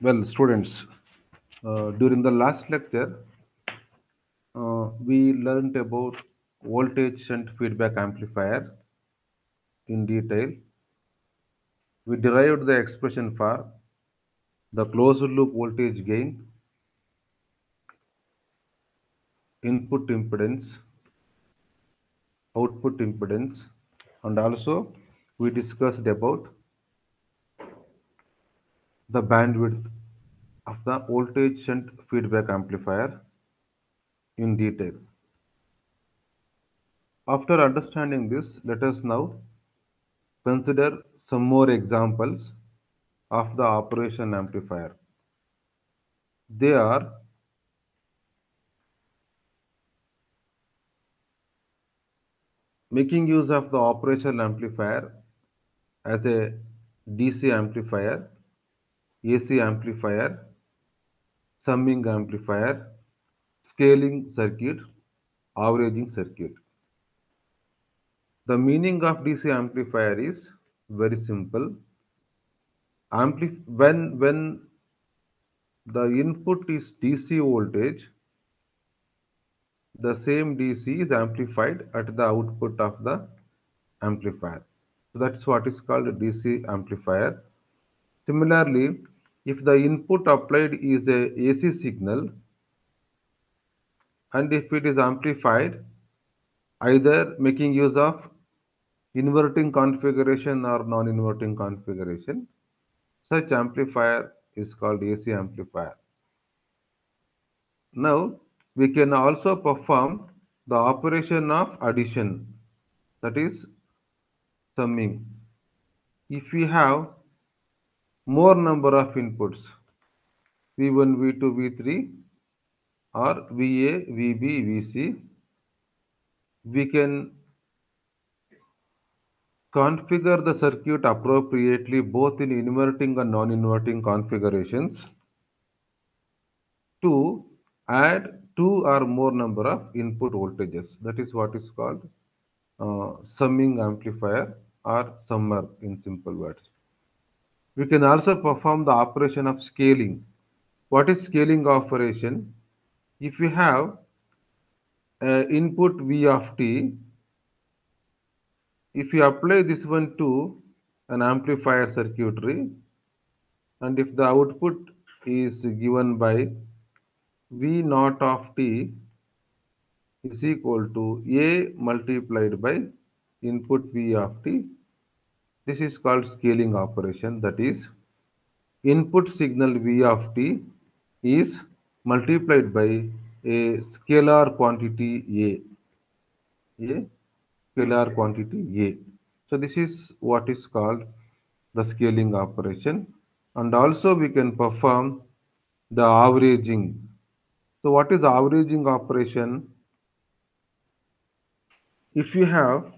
Well, students, uh, during the last lecture, uh, we learned about voltage and feedback amplifier in detail. We derived the expression for the closed loop voltage gain, input impedance, output impedance, and also we discussed about the bandwidth of the voltage shunt feedback amplifier in detail. After understanding this, let us now consider some more examples of the operation amplifier. They are making use of the operational amplifier as a DC amplifier, AC amplifier, summing amplifier, scaling circuit, averaging circuit. The meaning of DC amplifier is very simple. Ampli- when when the input is DC voltage, the same DC is amplified at the output of the amplifier. So that's what is called DC amplifier. Similarly, if the input applied is a AC signal and if it is amplified either making use of inverting configuration or non-inverting configuration, such amplifier is called AC amplifier. Now, we can also perform the operation of addition, that is summing. If we have more number of inputs, V1, V2, V3 or VA, VB, VC, we can configure the circuit appropriately both in inverting and non-inverting configurations to add two or more number of input voltages. That is what is called uh, summing amplifier or summer in simple words. We can also perform the operation of scaling. What is scaling operation? If we have uh, input V of t, if you apply this one to an amplifier circuitry and if the output is given by V naught of t is equal to A multiplied by input V of t. This is called scaling operation that is input signal V of t is multiplied by a scalar quantity A. A scalar quantity A. So this is what is called the scaling operation and also we can perform the averaging. So what is averaging operation? If you have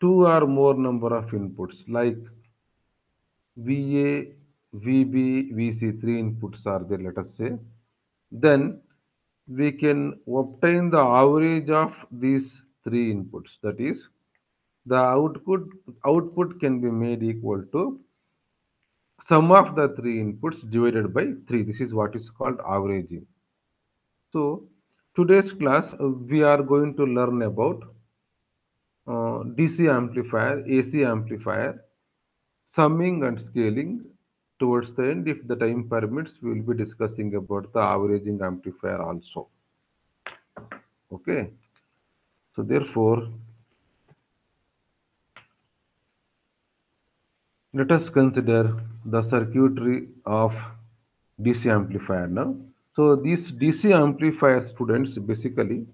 two or more number of inputs like VA, VB, VC, three inputs are there, let us say, then we can obtain the average of these three inputs. That is, the output output can be made equal to sum of the three inputs divided by 3. This is what is called averaging. So, today's class we are going to learn about uh, DC amplifier, AC amplifier, summing and scaling. Towards the end, if the time permits, we will be discussing about the averaging amplifier also. Okay. So, therefore, let us consider the circuitry of DC amplifier now. So these DC amplifier students basically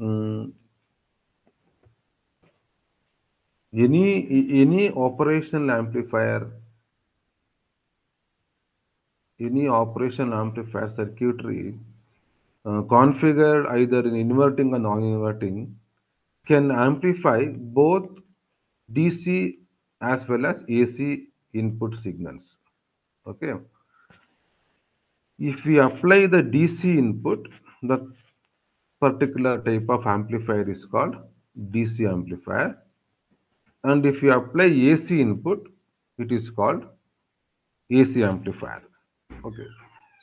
um, any any operational amplifier any operational amplifier circuitry uh, configured either in inverting or non-inverting can amplify both DC as well as AC input signals. Okay. If we apply the DC input, the particular type of amplifier is called DC amplifier. And if you apply AC input, it is called AC amplifier. Okay.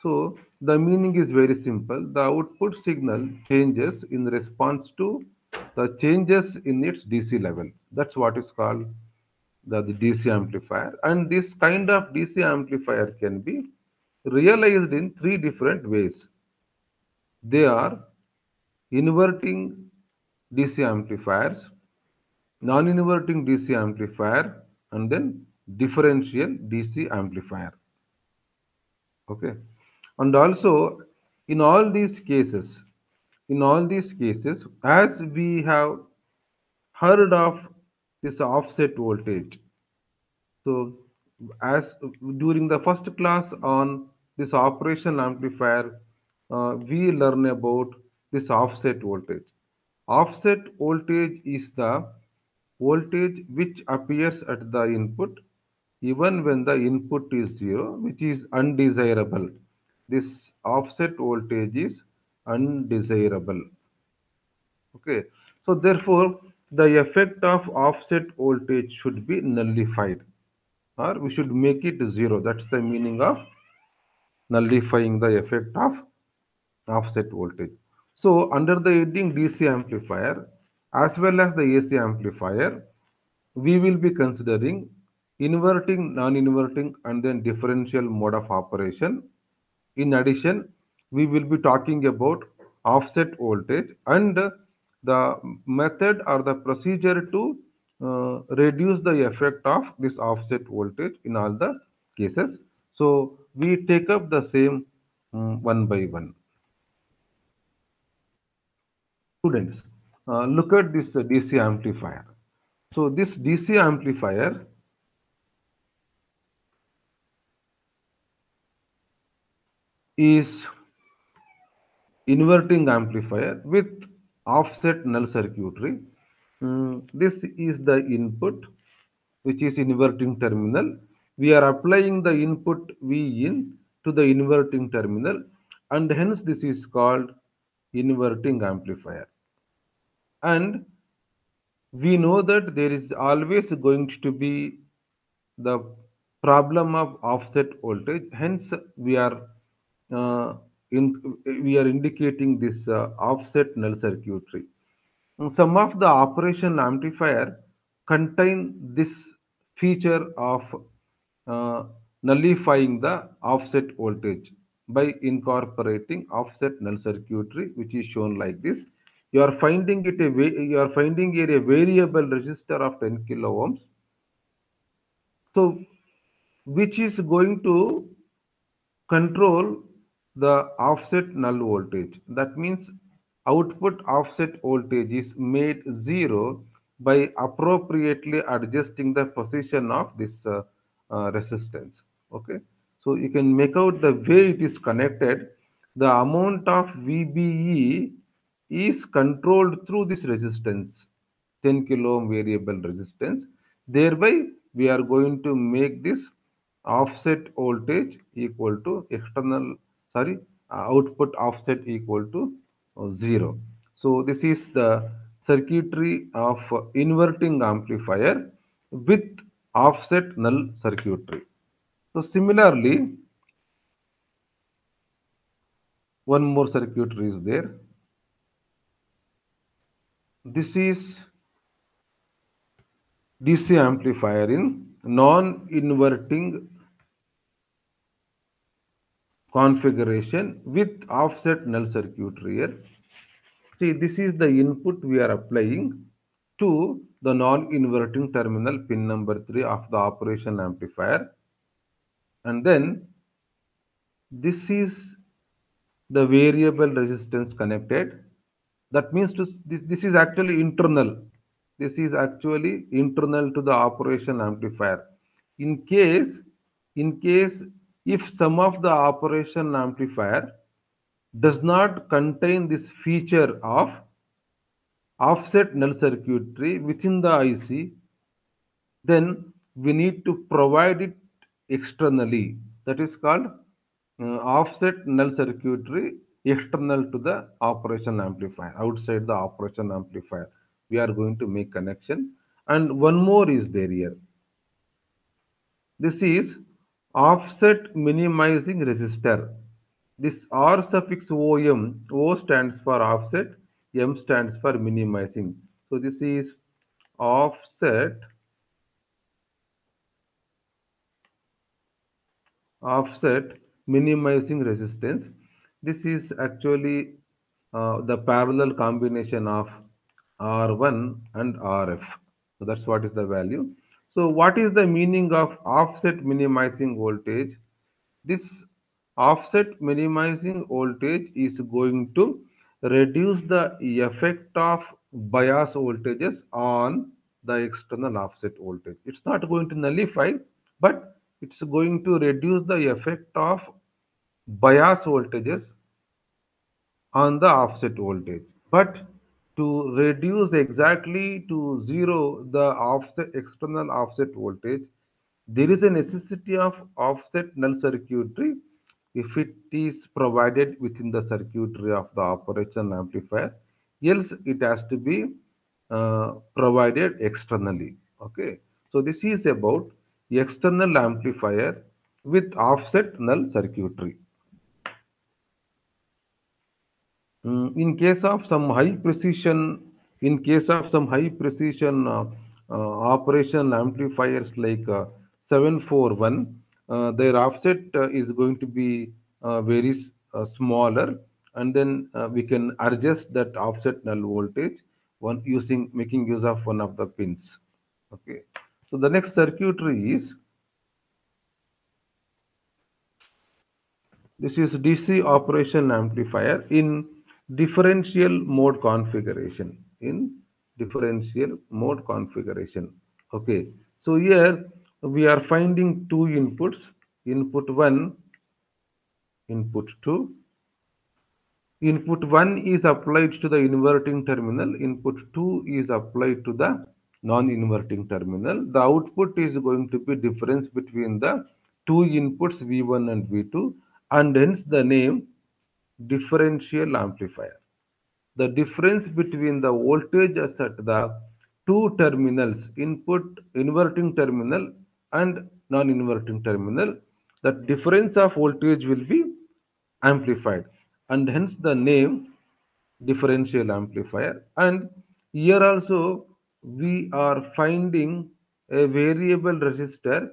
So the meaning is very simple. The output signal changes in response to the changes in its DC level. That's what is called the, the DC amplifier. And this kind of DC amplifier can be realized in three different ways. They are inverting DC amplifiers, non-inverting DC amplifier, and then differential DC amplifier. Okay. And also, in all these cases, in all these cases, as we have heard of this offset voltage. So, as during the first class on this operation amplifier, uh, we learn about this offset voltage. Offset voltage is the voltage which appears at the input even when the input is zero, which is undesirable. This offset voltage is undesirable. Okay. So therefore, the effect of offset voltage should be nullified or we should make it zero. That's the meaning of nullifying the effect of offset voltage. So under the heading DC amplifier as well as the AC amplifier, we will be considering inverting, non-inverting and then differential mode of operation. In addition, we will be talking about offset voltage and the method or the procedure to uh, reduce the effect of this offset voltage in all the cases. So we take up the same um, one by one. Students, uh, look at this uh, DC amplifier. So this DC amplifier is inverting amplifier with offset null circuitry. Mm, this is the input which is inverting terminal. We are applying the input V in to the inverting terminal and hence this is called inverting amplifier. And we know that there is always going to be the problem of offset voltage. Hence, we are uh, in, we are indicating this uh, offset null circuitry. Some of the operation amplifier contain this feature of uh, nullifying the offset voltage by incorporating offset null circuitry, which is shown like this. You are finding it a you are finding here a variable resistor of 10 kilo ohms. So, which is going to control the offset null voltage. That means output offset voltage is made zero by appropriately adjusting the position of this uh, uh, resistance. Okay. So you can make out the way it is connected. The amount of VBE is controlled through this resistance, 10 kilo ohm variable resistance. Thereby, we are going to make this offset voltage equal to external sorry output offset equal to 0 so this is the circuitry of inverting amplifier with offset null circuitry. So similarly one more circuitry is there this is DC amplifier in non-inverting configuration with offset null circuitry here. See, this is the input we are applying to the non-inverting terminal pin number 3 of the operation amplifier. And then this is the variable resistance connected. That means to, this, this is actually internal. This is actually internal to the operation amplifier. In case, in case if some of the operation amplifier does not contain this feature of offset null circuitry within the IC, then we need to provide it externally. That is called uh, offset null circuitry external to the operation amplifier, outside the operation amplifier. We are going to make connection. And one more is there here. This is offset minimizing resistor. This R suffix OM, O stands for offset, M stands for minimizing. So this is offset offset minimizing resistance. This is actually uh, the parallel combination of R1 and RF. So that's what is the value. So what is the meaning of offset minimizing voltage? This offset minimizing voltage is going to reduce the effect of bias voltages on the external offset voltage. It's not going to nullify, but it's going to reduce the effect of bias voltages on the offset voltage. But to reduce exactly to zero the offset external offset voltage, there is a necessity of offset null circuitry if it is provided within the circuitry of the operational amplifier. Else it has to be uh, provided externally. Okay. So this is about external amplifier with offset null circuitry. Mm, in case of some high precision, in case of some high precision uh, uh, operation amplifiers like uh, 741, uh, their offset uh, is going to be very smaller, and then we can adjust that offset null voltage one using making use of one of the pins. Okay. So the next circuitry is This is DC operation amplifier in differential mode configuration. In differential mode configuration. Okay. So here we are finding two inputs. Input 1, input 2. Input 1 is applied to the inverting terminal. Input 2 is applied to the non-inverting terminal. The output is going to be difference between the two inputs V1 and V2 and hence the name differential amplifier. The difference between the voltages at the two terminals, input inverting terminal and non-inverting terminal, the difference of voltage will be amplified and hence the name differential amplifier. And here also we are finding a variable resistor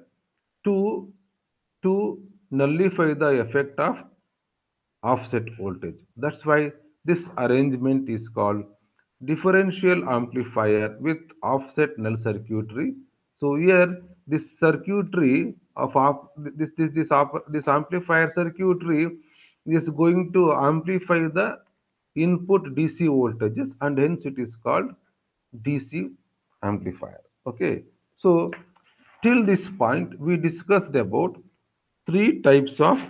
to to nullify the effect of offset voltage. That's why this arrangement is called differential amplifier with offset null circuitry. So here this circuitry of this this this, this amplifier circuitry is going to amplify the input DC voltages and hence it is called DC amplifier. Okay. So till this point we discussed about three types of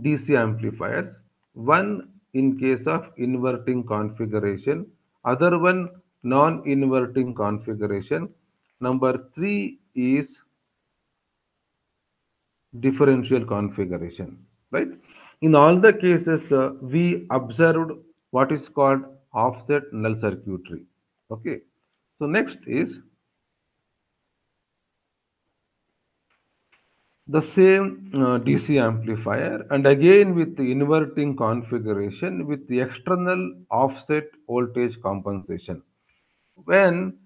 DC amplifiers. One in case of inverting configuration, other one non-inverting configuration. Number three is differential configuration, right? In all the cases, uh, we observed what is called offset null circuitry. Okay. So next is the same uh, DC amplifier and again with the inverting configuration with the external offset voltage compensation. When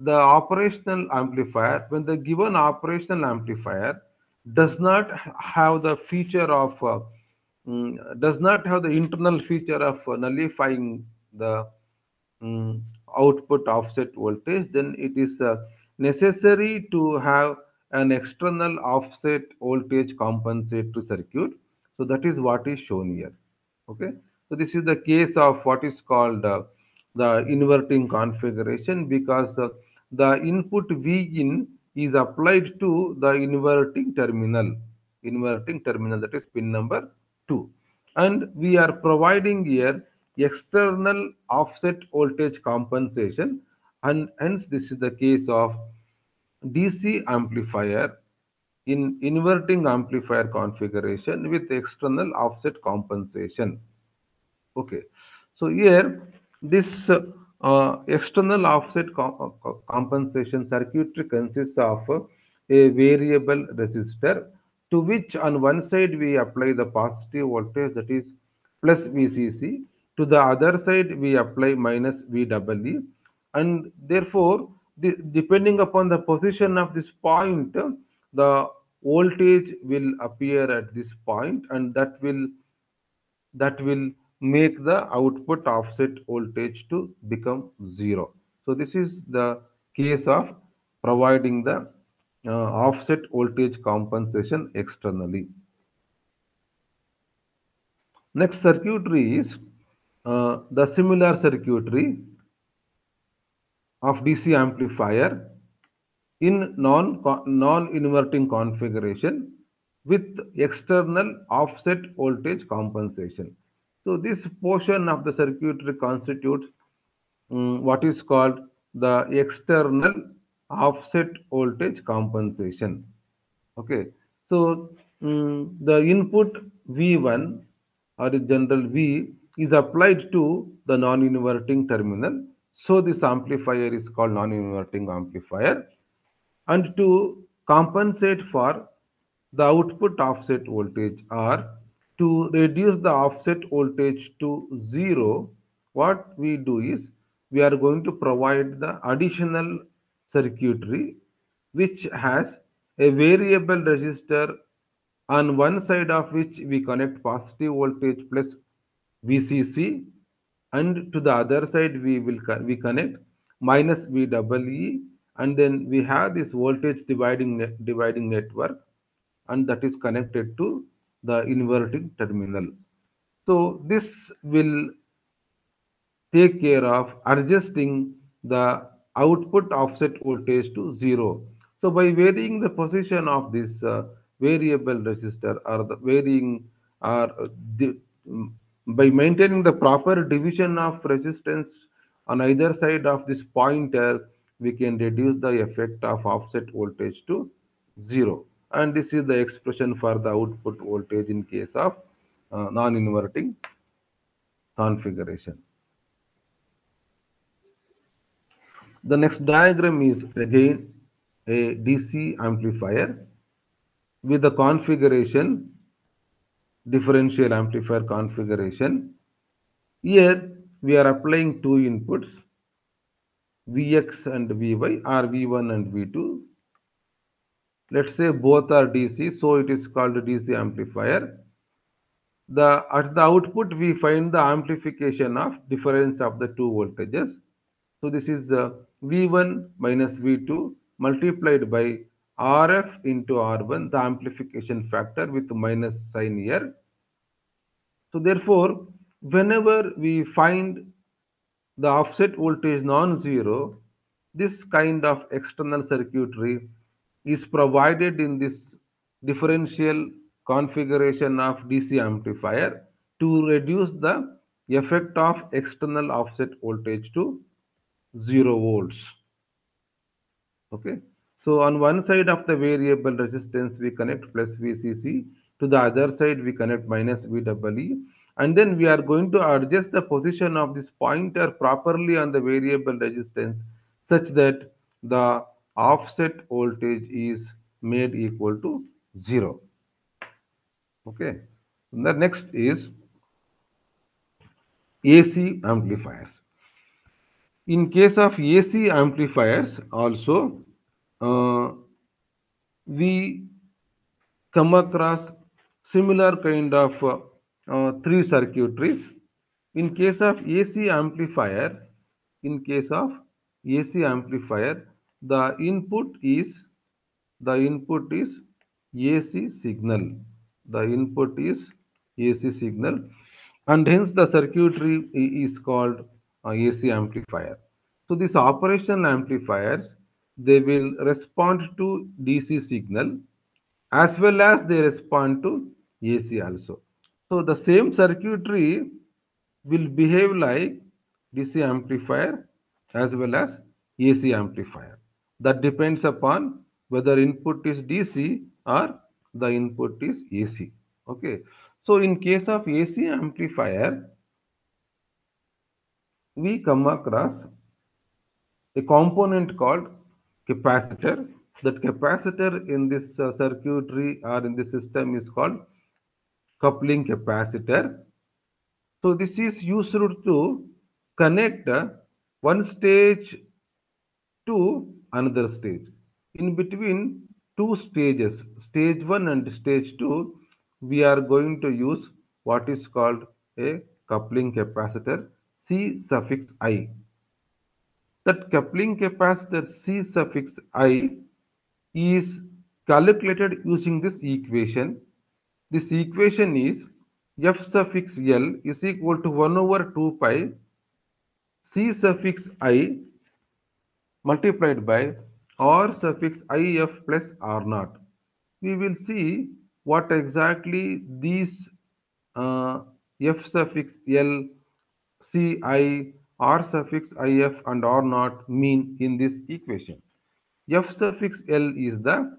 the operational amplifier, when the given operational amplifier does not have the feature of, uh, mm, does not have the internal feature of uh, nullifying the mm, output offset voltage, then it is uh, necessary to have an external offset voltage compensatory circuit. So that is what is shown here. Okay. So this is the case of what is called uh, the inverting configuration because uh, the input V in is applied to the inverting terminal. Inverting terminal that is pin number 2 and we are providing here external offset voltage compensation and hence this is the case of DC amplifier in inverting amplifier configuration with external offset compensation. Okay, so here this uh, uh, external offset uh, co- compensation circuitry consists of uh, a variable resistor to which on one side we apply the positive voltage that is plus VCC, to the other side we apply minus VEE and therefore the, depending upon the position of this point the voltage will appear at this point and that will that will make the output offset voltage to become zero. So this is the case of providing the uh, offset voltage compensation externally. Next circuitry is uh, the similar circuitry of DC amplifier in non non inverting configuration with external offset voltage compensation. So this portion of the circuitry constitutes um, what is called the external offset voltage compensation. Okay, so um, the input V1 or the general V is applied to the non-inverting terminal. So this amplifier is called non-inverting amplifier. And to compensate for the output offset voltage R, to reduce the offset voltage to zero, what we do is we are going to provide the additional circuitry which has a variable resistor on one side of which we connect positive voltage plus VCC and to the other side we will we connect minus VEE and then we have this voltage dividing net, dividing network and that is connected to the inverting terminal. So this will take care of adjusting the output offset voltage to zero. So by varying the position of this uh, variable resistor or the varying or the, by maintaining the proper division of resistance on either side of this pointer, we can reduce the effect of offset voltage to zero and this is the expression for the output voltage in case of uh, non-inverting configuration. The next diagram is again a DC amplifier with the configuration differential amplifier configuration. Here we are applying two inputs Vx and Vy or V1 and V2 let's say both are DC, so it is called DC amplifier. The at the output we find the amplification of difference of the two voltages. So this is uh, V1 minus V2 multiplied by RF into R1, the amplification factor with minus sign here. So therefore, whenever we find the offset voltage non-zero, this kind of external circuitry is provided in this differential configuration of DC amplifier to reduce the effect of external offset voltage to 0 volts. Okay. So on one side of the variable resistance we connect plus VCC, to the other side we connect minus VEE and then we are going to adjust the position of this pointer properly on the variable resistance such that the offset voltage is made equal to 0. Okay. And the next is AC amplifiers. In case of AC amplifiers also, uh, we come across similar kind of uh, three circuitries. In case of AC amplifier, in case of AC amplifier, the input is the input is AC signal. The input is AC signal and hence the circuitry is called uh, AC amplifier. So these operational amplifiers they will respond to DC signal as well as they respond to AC also. So the same circuitry will behave like DC amplifier as well as AC amplifier that depends upon whether input is DC or the input is AC. Okay. So in case of AC amplifier, we come across a component called capacitor That capacitor in this uh, circuitry or in this system is called coupling capacitor. So this is used to connect uh, one stage to another stage. In between two stages, stage 1 and stage 2, we are going to use what is called a coupling capacitor C suffix i. That coupling capacitor C suffix i is calculated using this equation. This equation is F suffix L is equal to 1 over 2 pi C suffix i multiplied by R suffix if plus R naught. We will see what exactly these uh, F suffix L, C I, R suffix if and R naught mean in this equation. F suffix L is the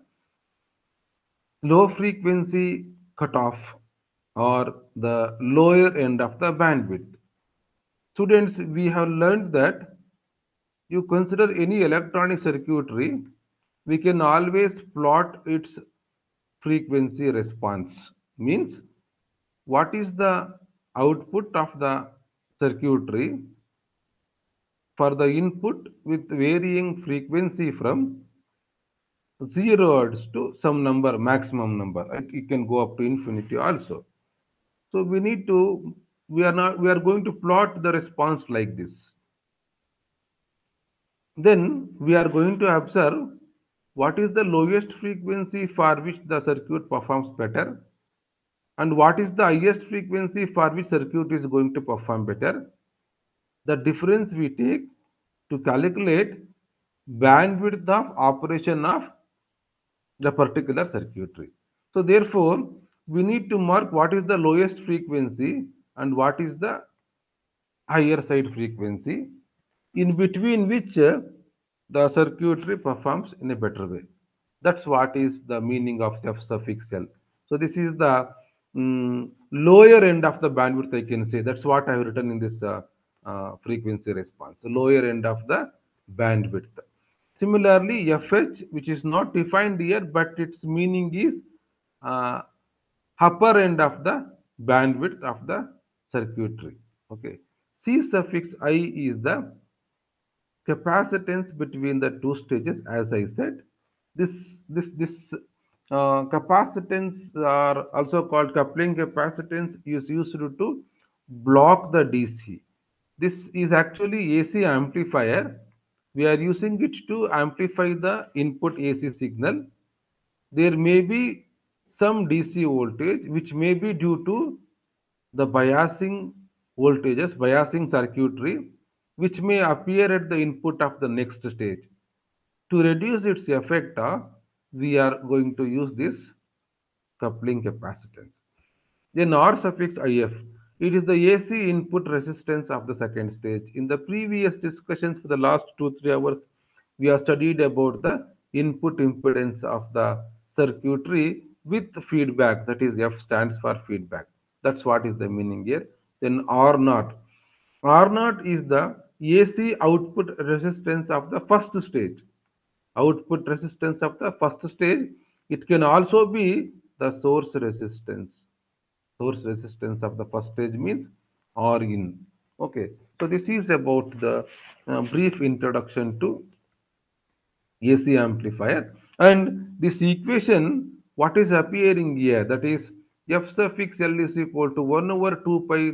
low frequency cutoff or the lower end of the bandwidth. Students, we have learned that you consider any electronic circuitry, we can always plot its frequency response. Means, what is the output of the circuitry for the input with varying frequency from 0 hertz to some number, maximum number. It can go up to infinity also. So we need to, we are not, we are going to plot the response like this. Then we are going to observe what is the lowest frequency for which the circuit performs better and what is the highest frequency for which circuit is going to perform better. The difference we take to calculate bandwidth of operation of the particular circuitry. So therefore, we need to mark what is the lowest frequency and what is the higher side frequency in between which uh, the circuitry performs in a better way. That's what is the meaning of F suffix L. So this is the um, lower end of the bandwidth, I can say. That's what I have written in this uh, frequency response, lower end of the bandwidth. Similarly, FH, which is not defined here, but its meaning is uh, upper end of the bandwidth of the circuitry. Okay. C suffix I is the capacitance between the two stages as I said. This, this, this uh, capacitance are also called coupling capacitance is used to block the DC. This is actually AC amplifier. We are using it to amplify the input AC signal. There may be some DC voltage which may be due to the biasing voltages, biasing circuitry which may appear at the input of the next stage. To reduce its effect, uh, we are going to use this coupling capacitance. Then R suffix IF, it is the AC input resistance of the second stage. In the previous discussions for the last two, three hours, we have studied about the input impedance of the circuitry with feedback, that is F stands for feedback. That's what is the meaning here. Then R naught. R naught is the AC output resistance of the first stage. Output resistance of the first stage. It can also be the source resistance. Source resistance of the first stage means R in. Okay. So this is about the uh, brief introduction to AC amplifier. And this equation, what is appearing here, that is F suffix L is equal to 1 over 2 pi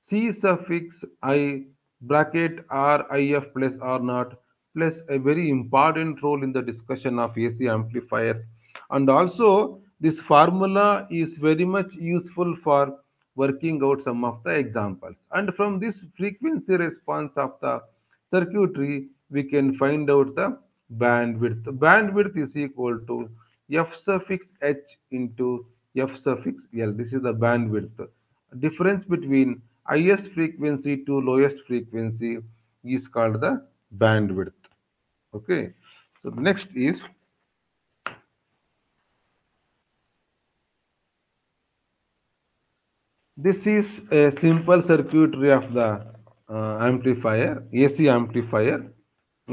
C suffix I bracket R IF plus R naught plus a very important role in the discussion of AC amplifiers. And also this formula is very much useful for working out some of the examples. And from this frequency response of the circuitry, we can find out the bandwidth. Bandwidth is equal to F suffix H into F suffix L. This is the bandwidth. Difference between highest frequency to lowest frequency is called the bandwidth. Okay. So next is this is a simple circuitry of the uh, amplifier, AC amplifier.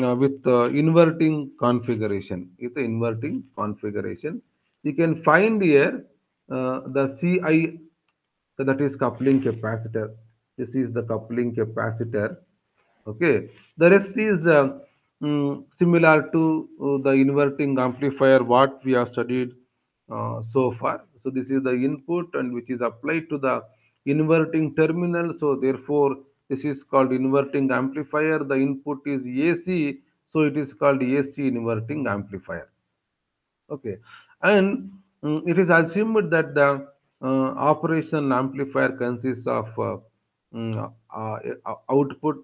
uh, with uh, inverting configuration. The inverting configuration, you can find here uh, the CI, that is coupling capacitor. This is the coupling capacitor. Okay, the rest is uh, mm, similar to uh, the inverting amplifier what we have studied so far. So this is the input and which is applied to the inverting terminal. So therefore, this is called inverting amplifier. The input is AC, so it is called AC inverting amplifier. Okay, and mm, it is assumed that the uh, operation amplifier consists of uh, mm, uh, uh, output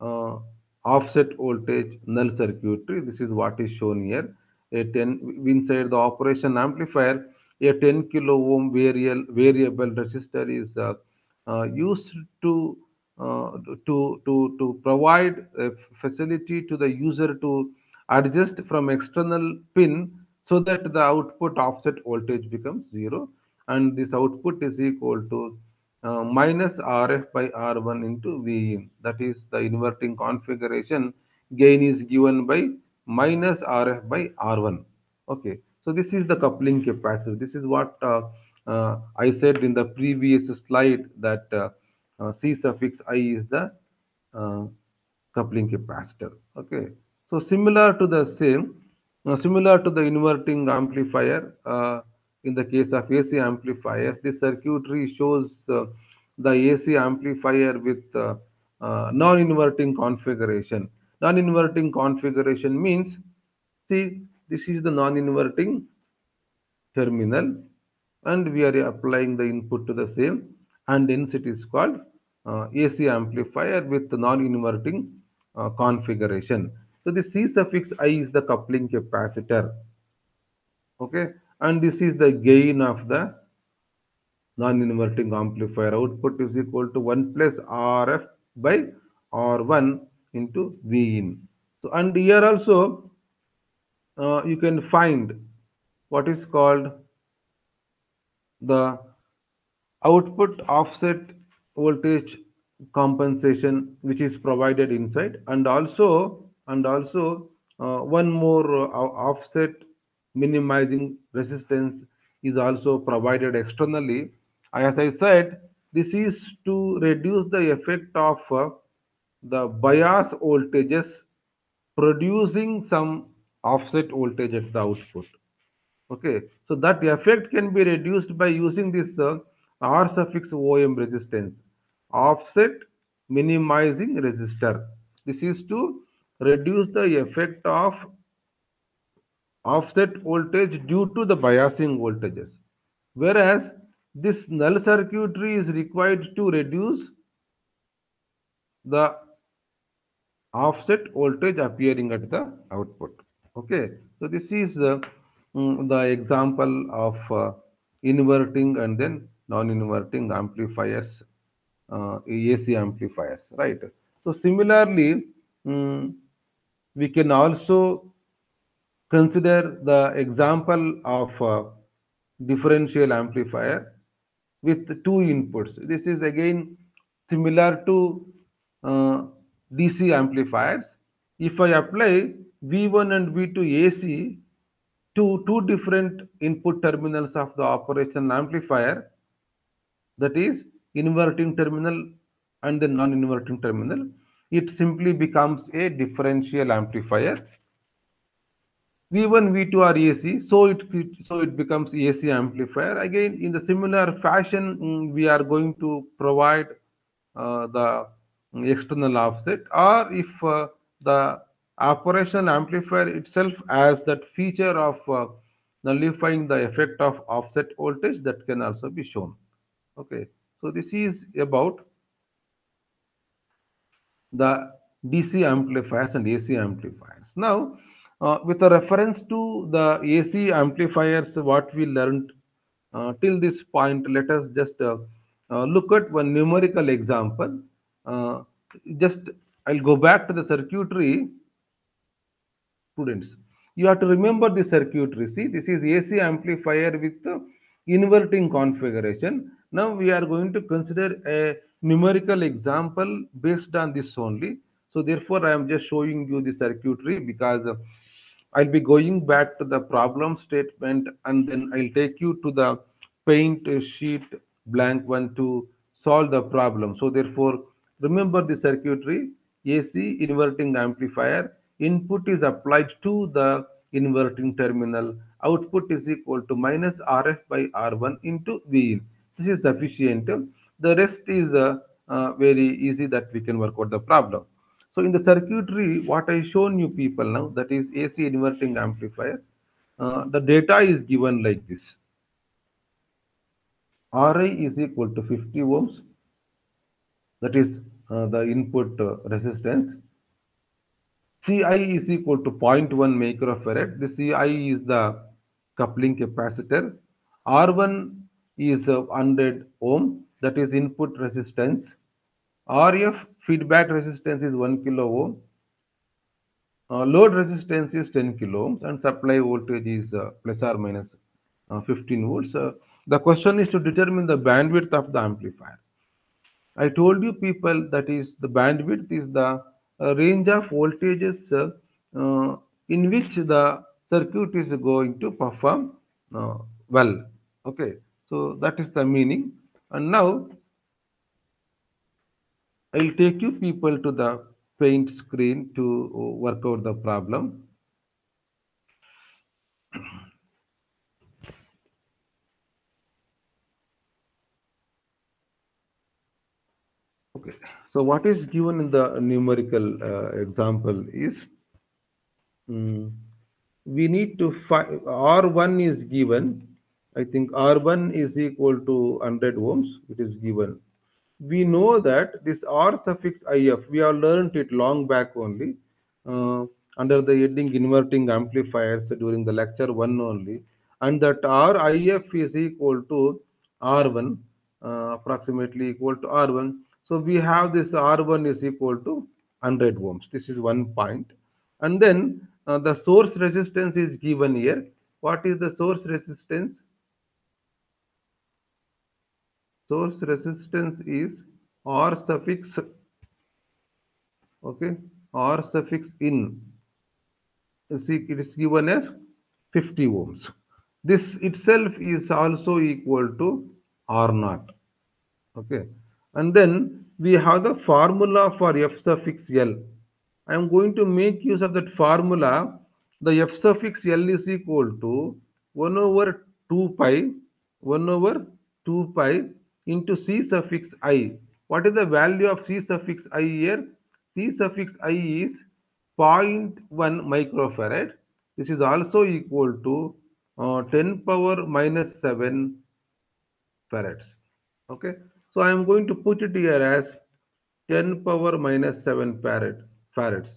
uh, offset voltage null circuitry. This is what is shown here. A 10 inside the operation amplifier, a 10 kilo ohm variable variable resistor is uh, uh, used to uh, to to to provide a facility to the user to adjust from external pin so that the output offset voltage becomes zero and this output is equal to uh, minus Rf by R1 into Vin. That is the inverting configuration gain is given by minus Rf by R1. Okay, so this is the coupling capacitor. This is what uh, uh, I said in the previous slide that uh, uh, C suffix i is the uh, coupling capacitor. Okay, so similar to the same, uh, similar to the inverting amplifier, in the case of AC amplifiers, this circuitry shows the AC amplifier with non-inverting configuration. Non-inverting configuration means, see, this is the non-inverting terminal and we are applying the input to the same and hence it is called uh, AC amplifier with non-inverting uh, configuration. So the C suffix I is the coupling capacitor. Okay, and this is the gain of the non-inverting amplifier. Output is equal to 1 plus RF by R1 into V in. So and here also uh, you can find what is called the output offset voltage compensation which is provided inside and also and also uh, one more uh, offset minimizing resistance is also provided externally. As i said this is to reduce the effect of uh, the bias voltages producing some offset voltage at the output Okay, so that effect can be reduced by using this uh, R suffix OM resistance, offset minimizing resistor. This is to reduce the effect of offset voltage due to the biasing voltages. Whereas this null circuitry is required to reduce the offset voltage appearing at the output. Okay, so this is uh, mm, the example of uh, inverting and then non-inverting amplifiers, uh, AC amplifiers, right? So similarly, mm, we can also consider the example of uh, differential amplifier with two inputs. This is again similar to uh, DC amplifiers. If I apply V1 and V2 AC to two different input terminals of the operational amplifier, that is inverting terminal and the non-inverting terminal, it simply becomes a differential amplifier. V1, V2 are AC, so it so it becomes AC amplifier. Again, in the similar fashion, mm, we are going to provide uh, the external offset, or if uh, the operational amplifier itself has that feature of uh, nullifying the effect of offset voltage, that can also be shown. Okay, so this is about the DC amplifiers and AC amplifiers. Now, uh, with a reference to the AC amplifiers, what we learned uh, till this point, let us just uh, uh look at one numerical example. Uh, just I'll go back to the circuitry. Students, you have to remember the circuitry. See, this is AC amplifier with the inverting configuration. Now we are going to consider a numerical example based on this only. So therefore, I am just showing you the circuitry because I'll be going back to the problem statement and then I'll take you to the paint sheet blank one to solve the problem. So therefore, remember the circuitry AC inverting amplifier input is applied to the inverting terminal output is equal to minus RF by R1 into Vin. This is sufficient. The rest is uh, uh, very easy that we can work out the problem. So in the circuitry, what I shown you people now, that is AC inverting amplifier, uh, the data is given like this. Ri is equal to 50 ohms, that is uh, the input uh, resistance. Ci is equal to 0.1 microfarad. The Ci is the coupling capacitor. R1 is 100 ohm, that is input resistance. RF feedback resistance is 1 kilo ohm. Uh, load resistance is 10 kilo ohms and supply voltage is uh, plus or minus, uh, 15 volts. Uh, the question is to determine the bandwidth of the amplifier. I told you people that is the bandwidth is the range of voltages uh, in which the circuit is going to perform well. Okay, so that is the meaning. And now I'll take you people to the paint screen to work out the problem. Okay, so what is given in the numerical uh, example is um, we need to find R1 is given. I think R1 is equal to 100 ohms. It is given we know that this R suffix IF, we have learned it long back only uh, under the heading inverting amplifiers during the lecture 1 only and that R RIF is equal to R1 uh, approximately equal to R1. So we have this R1 is equal to 100 ohms. This is one point. And then uh, the source resistance is given here. What is the source resistance? source resistance is R suffix okay R suffix in see it is given as 50 ohms this itself is also equal to R naught okay and then we have the formula for F suffix L I am going to make use of that formula the F suffix L is equal to 1 over 2 pi 1 over 2 pi into C suffix i. What is the value of C suffix i here? C suffix i is 0.1 microfarad. This is also equal to uh, 10 power minus 7 farads. Okay. So I am going to put it here as 10 power minus 7 farad, farads.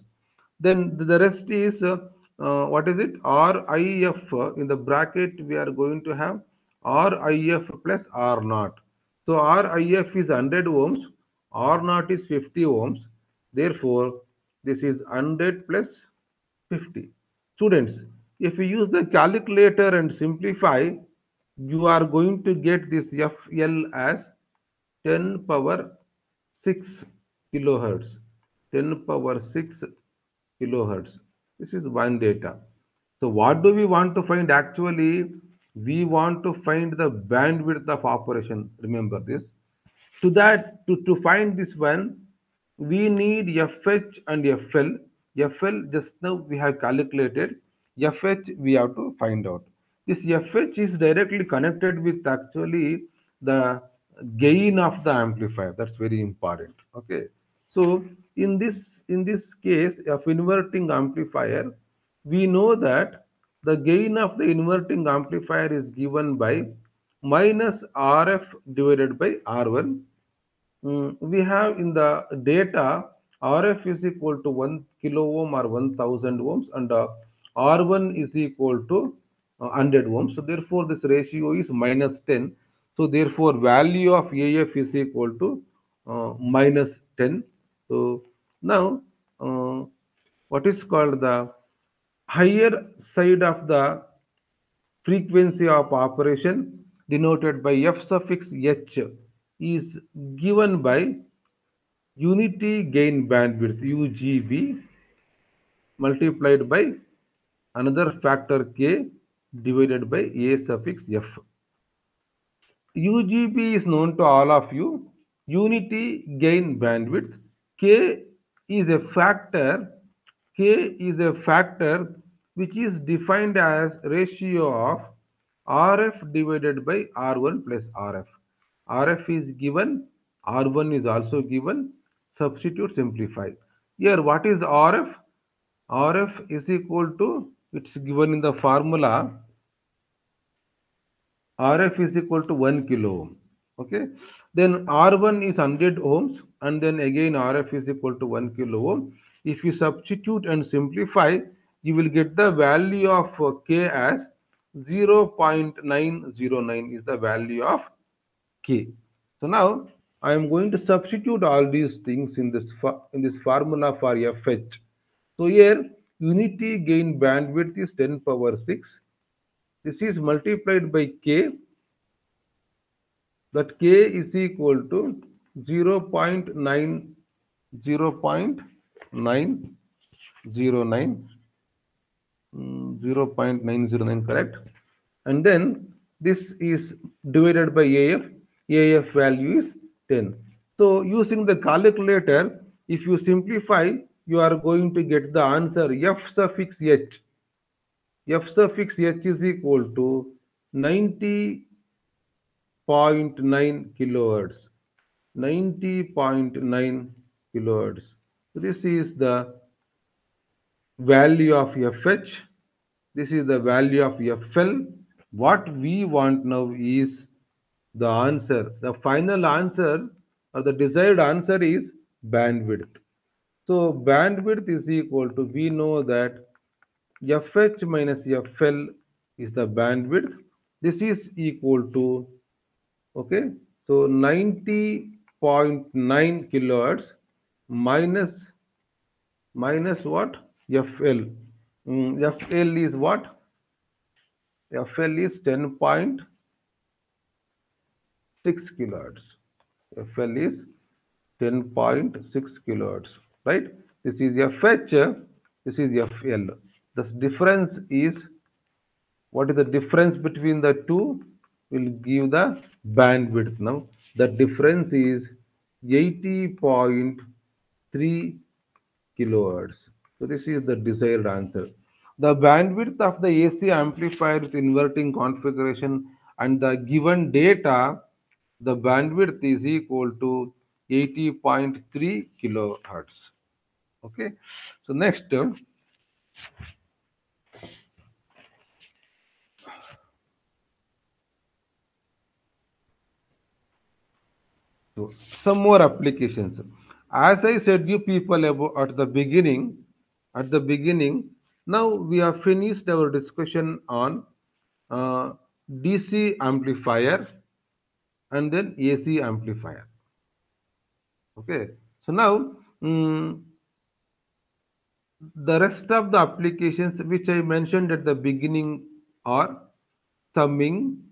Then the rest is, uh, uh, what is it? RIF in the bracket we are going to have RIF plus R naught. So RIF is 100 ohms, R naught is 50 ohms. Therefore, this is 100 plus 50. Students, if you use the calculator and simplify, you are going to get this FL as 10 power 6 kilohertz. 10 power 6 kilohertz. This is one data. So what do we want to find actually? we want to find the bandwidth of operation remember this to that to, to find this one we need fh and fl fl just now we have calculated fh we have to find out this fh is directly connected with actually the gain of the amplifier that's very important okay so in this in this case of inverting amplifier we know that the gain of the inverting amplifier is given by minus RF divided by R1. Mm, we have in the data RF is equal to 1 kilo ohm or 1000 ohms and uh, R1 is equal to uh, 100 ohms. So therefore this ratio is minus 10. So therefore value of AF is equal to uh, minus 10. So now uh, what is called the higher side of the frequency of operation denoted by f suffix h is given by unity gain bandwidth UGB multiplied by another factor k divided by a suffix f. UGB is known to all of you. Unity gain bandwidth. K is a factor. K is a factor which is defined as ratio of RF divided by R1 plus RF. RF is given, R1 is also given. Substitute simplify. Here, what is RF? RF is equal to, it's given in the formula RF is equal to 1 kilo ohm. Okay. Then R1 is 100 ohms and then again RF is equal to 1 kilo ohm. If you substitute and simplify, you will get the value of uh, K as 0.909 is the value of K. So now I am going to substitute all these things in this in this formula for FH. So here unity gain bandwidth is 10 power 6 this is multiplied by k that k is equal to 0 0.9 0 0.909 mm, 0 0.909 correct? And then this is divided by AF AF value is 10 so using the calculator if you simplify you are going to get the answer F suffix H f suffix h is equal to 90.9 kilohertz. 90.9 kilohertz. This is the value of fh this is the value of fl what we want now is the answer. The final answer or the desired answer is bandwidth. So bandwidth is equal to we know that fh minus fl is the bandwidth. This is equal to okay so 90.9 kilohertz minus minus what? Fl mm, fl is what? Fl is 10.6 kilohertz. Fl is 10.6 kilohertz right? This is fh this is fl this difference is what is the difference between the two? Will give the bandwidth now. The difference is 80.3 kilohertz. So this is the desired answer. The bandwidth of the AC amplifier with inverting configuration and the given data the bandwidth is equal to 80.3 kilohertz. Okay? So next So some more applications. As I said you people about at the beginning, at the beginning, now we have finished our discussion on uh, DC amplifier and then AC amplifier. Okay, so now um, the rest of the applications which I mentioned at the beginning are summing,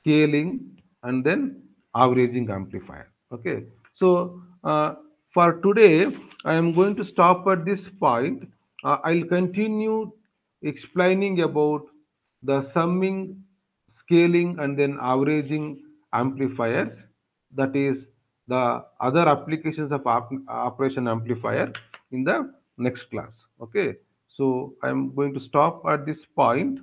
scaling, and then averaging amplifier. Okay? So uh, for today i am going to stop at this point. Uh, i'll continue explaining about the summing scaling and then averaging amplifiers that is the other applications of op operation amplifier in the next class. Okay? So i'm going to stop at this point